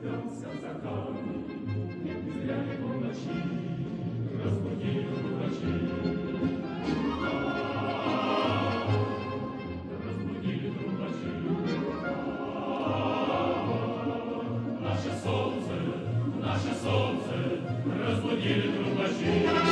всегда закат, И зря его ночи разбудили трубачи. Разбудили трубачи. Наше солнце, наше солнце разбудили трубачи.